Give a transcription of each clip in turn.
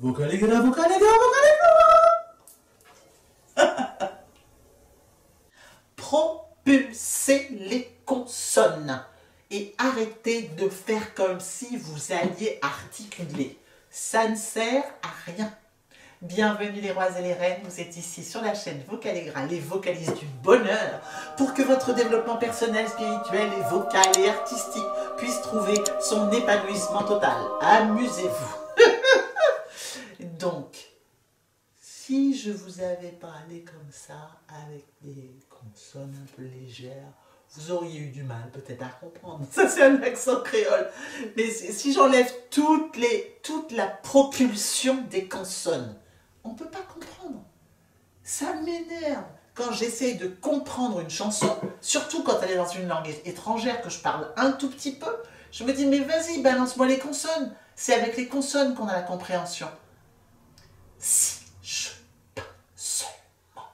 Vocaligra, vocaligra, vocaligra Propulsez les consonnes et arrêtez de faire comme si vous alliez articuler. Ça ne sert à rien. Bienvenue les rois et les reines, vous êtes ici sur la chaîne Vocaligra, les vocalistes du bonheur, pour que votre développement personnel, spirituel et vocal et artistique puisse trouver son épanouissement total. Amusez-vous Donc, si je vous avais parlé comme ça, avec des consonnes un peu légères, vous auriez eu du mal peut-être à comprendre. Ça, c'est un accent créole. Mais si j'enlève toute la propulsion des consonnes, on ne peut pas comprendre. Ça m'énerve quand j'essaie de comprendre une chanson, surtout quand elle est dans une langue étrangère que je parle un tout petit peu. Je me dis, mais vas-y, balance-moi les consonnes. C'est avec les consonnes qu'on a la compréhension. Si je parle seulement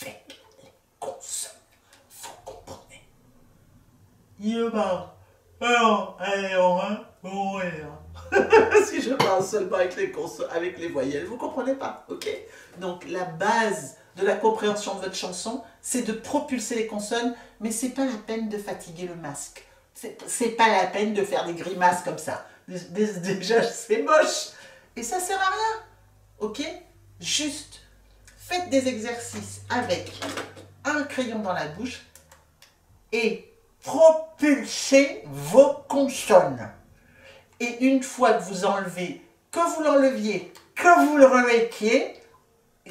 avec les consonnes, vous comprenez? Il parle. Alors, allez, on va si je parle seulement avec les, avec les voyelles, vous comprenez pas, ok? Donc la base de la compréhension de votre chanson, c'est de propulser les consonnes, mais c'est pas la peine de fatiguer le masque. C'est pas la peine de faire des grimaces comme ça. Déjà, c'est moche. Et ça sert à rien, ok? Juste, faites des exercices avec un crayon dans la bouche et propulsez vos consonnes. Et une fois que vous enlevez, que vous l'enleviez, que vous le remettiez,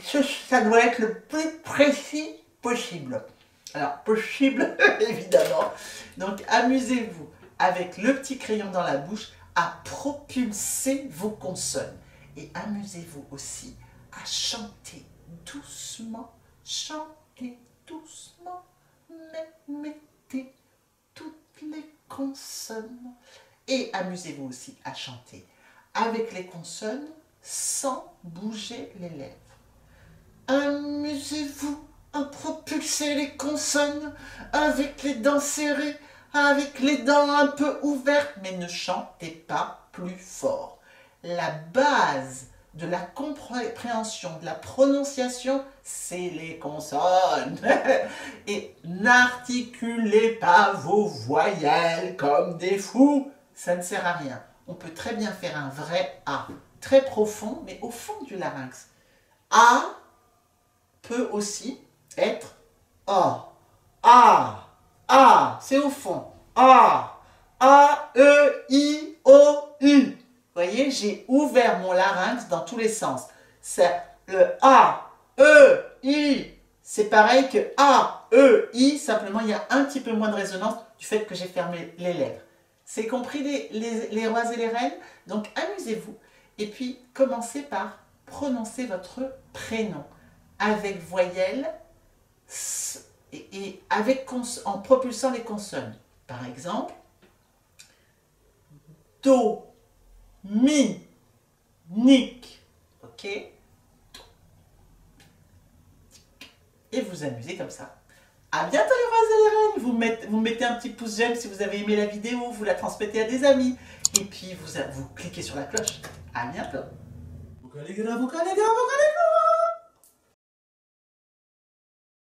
ça doit être le plus précis possible. Alors, possible, évidemment. Donc, amusez-vous avec le petit crayon dans la bouche à propulser vos consonnes. Et amusez-vous aussi à chanter doucement, chantez doucement, mais mettez toutes les consonnes et amusez-vous aussi à chanter avec les consonnes sans bouger les lèvres. Amusez-vous à propulser les consonnes avec les dents serrées, avec les dents un peu ouvertes, mais ne chantez pas plus fort. La base de la compréhension, de la prononciation, c'est les consonnes. Et n'articulez pas vos voyelles comme des fous ça ne sert à rien. On peut très bien faire un vrai A, très profond, mais au fond du larynx. A peut aussi être A. A. A, c'est au fond. A. A, E, I, O, U. Voyez, j'ai ouvert mon larynx dans tous les sens. C'est le A, E, I. C'est pareil que A, E, I. Simplement, il y a un petit peu moins de résonance du fait que j'ai fermé les lèvres. C'est compris les, rois et les reines? Donc amusez-vous. Et puis commencez par prononcer votre prénom avec voyelle et, avec en propulsant les consonnes. Par exemple, Do, Mi, Nick. Ok Et vous amusez comme ça. A bientôt les rois et les reines. Vous mettez, vous mettez un petit pouce j'aime si vous avez aimé la vidéo, vous la transmettez à des amis. Et puis vous, vous cliquez sur la cloche. A bientôt.